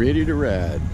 ready to ride.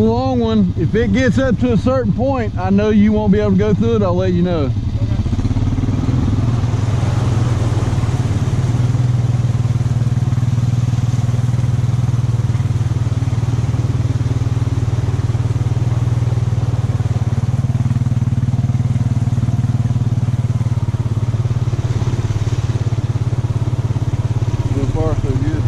A long one. If it gets up to a certain point, I know you won't be able to go through it. I'll let you know. So far, so good.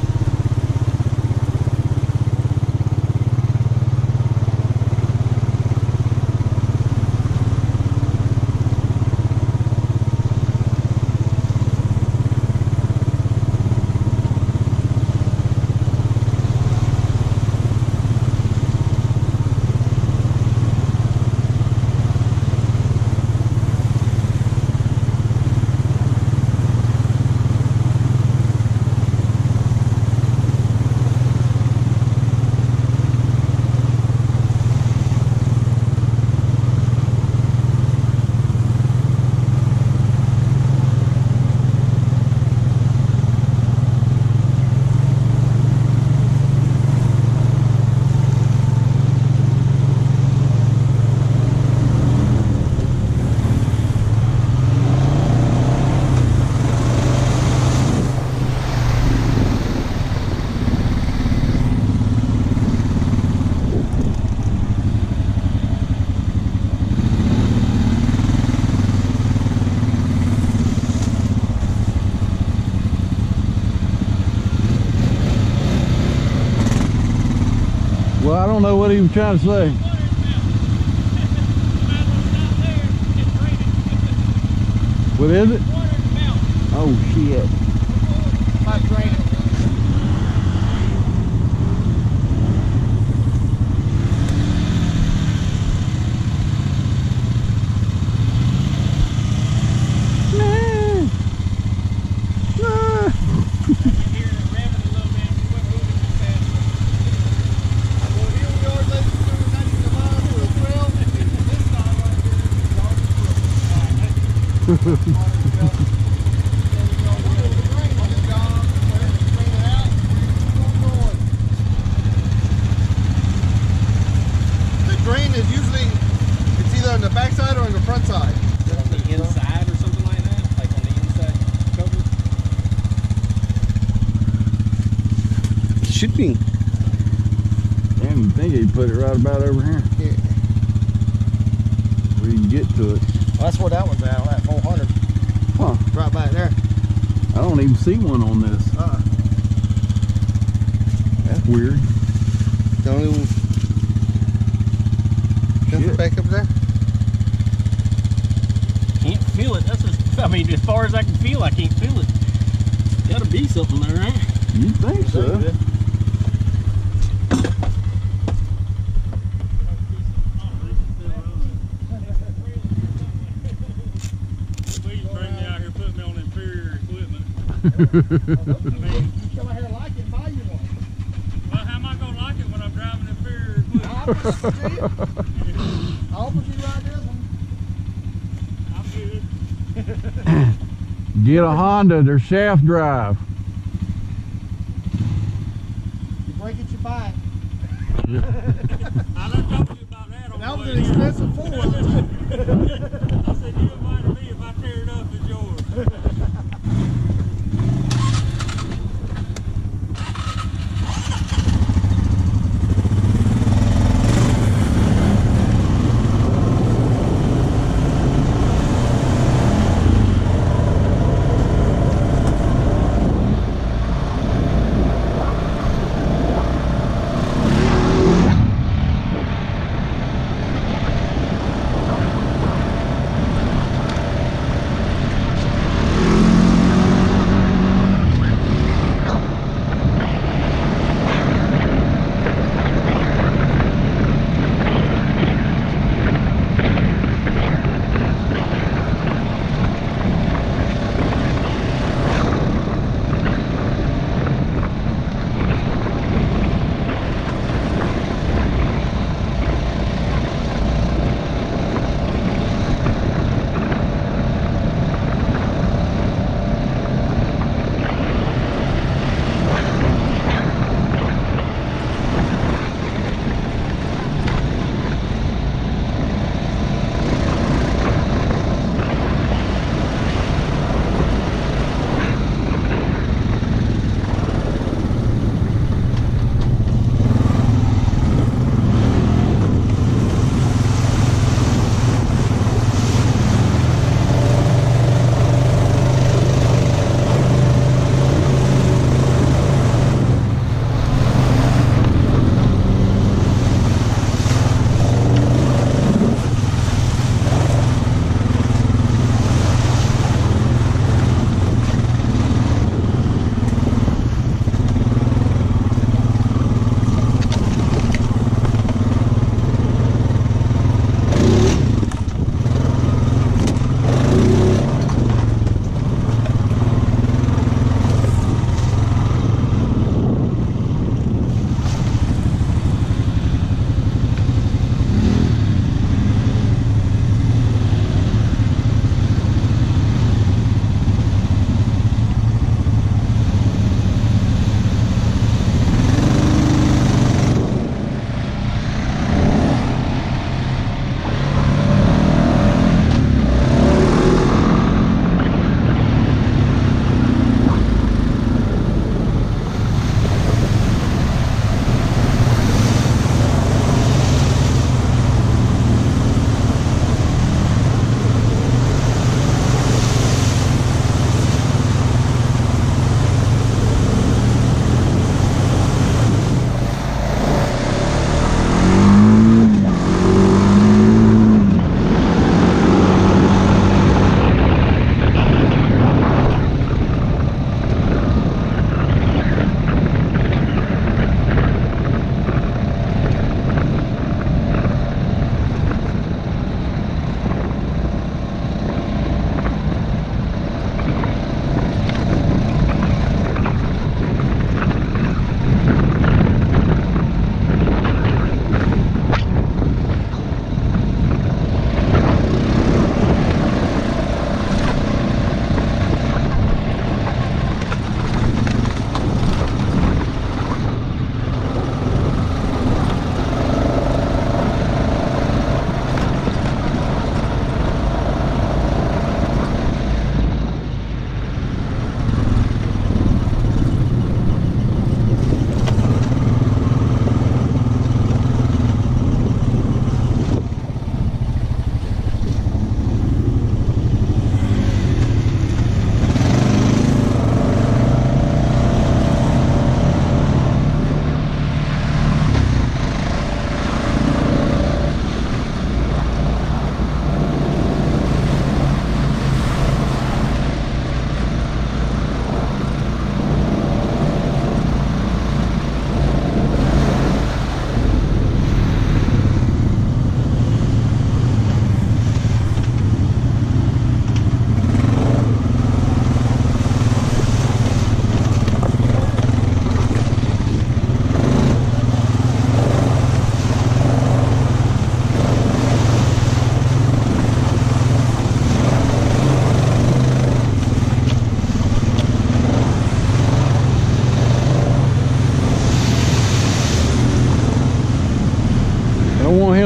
Well, I don't know what he was trying to say. What is it? Oh shit. drain is usually, it's either on the backside or on the front side. on the inside or something like that? Like on the inside cover? Should be. Damn, you think he'd put it right about over here. Yeah. Where you can get to it. Well, that's where that one's at, that 400. Huh. Right back there. I don't even see one on this. Uh, That's weird. the only one. Nothing Shit. back up there? Can't feel it. That's as, I mean, as far as I can feel, I can't feel it. Gotta be something there, right? You think so? Please bring me out here, put me on inferior equipment. You come out here and like it, buy you one. Well, how am I gonna like it when I'm driving in fear? I offer you. I offer you right this one. I'm good. Get a Honda, they're shaft drive. You break it, you buy it. I done told you about that That was an expensive four-wheeler. I said,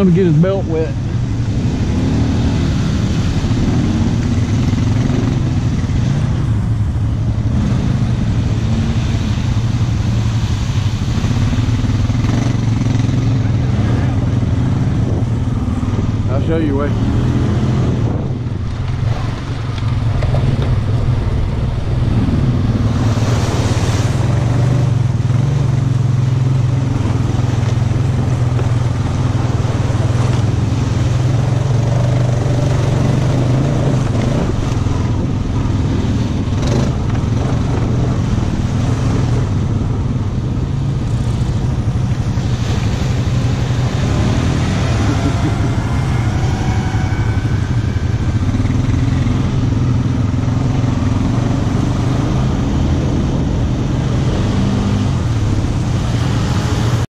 him to get his belt wet. I'll show you way.